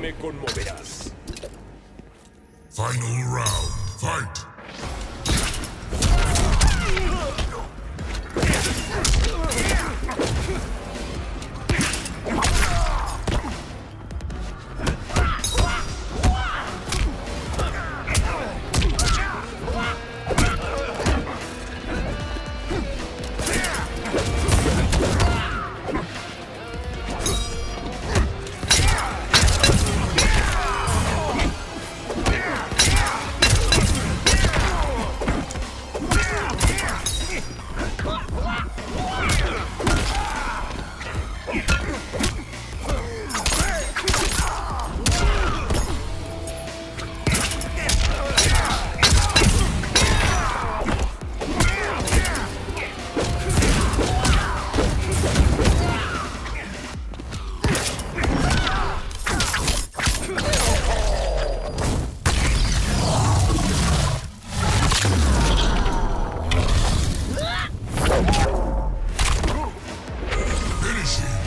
me conmoverás. Final round, fight! crazy.